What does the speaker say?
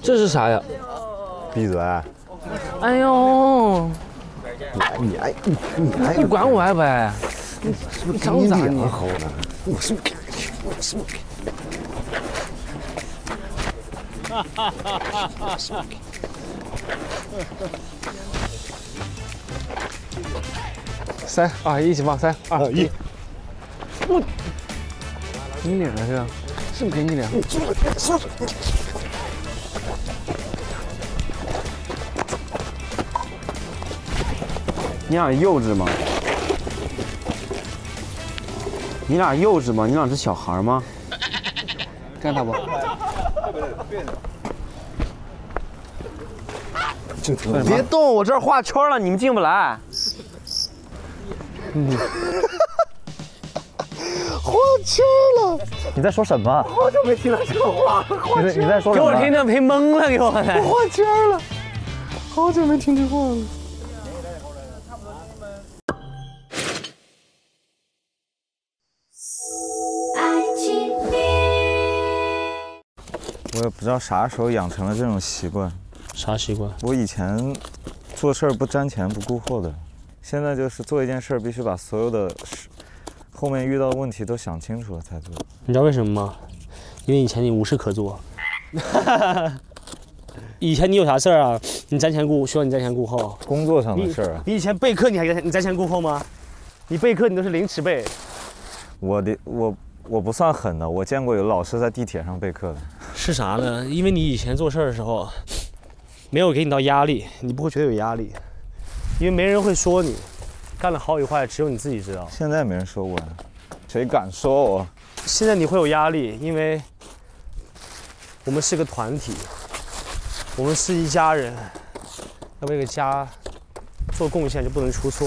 这是啥呀？闭嘴！哎呦，你爱你你爱你管我爱不爱？你长咋你？好呢？我是不给，我是不给。三二一，一起放！三二一。我你脸了是不是给你脸？你俩幼稚吗？你俩幼稚吗？你俩是小孩吗？干他不？别动，我这儿画圈了，你们进不来。你在说什么？好久没听到这个话了。你在你在说给什么？我听的听懵了，给我来。画圈了，好久没听这话了。我也不知道啥时候养成了这种习惯。啥习惯？我以前做事儿不瞻前不顾后的，现在就是做一件事儿必须把所有的事后面遇到问题都想清楚了才做。你知道为什么吗？因为以前你无事可做。以前你有啥事儿啊？你瞻前顾，需要你瞻前顾后。工作上的事儿啊，你以前备课你还你瞻前顾后吗？你备课你都是临时备。我的我我不算狠的，我见过有老师在地铁上备课的。是啥呢？因为你以前做事儿的时候，没有给你到压力，你不会觉得有压力，因为没人会说你，干的好与坏只有你自己知道。现在没人说过呀谁敢说我？现在你会有压力因为我们是个团体我们是一家人要为个家做贡献就不能出错。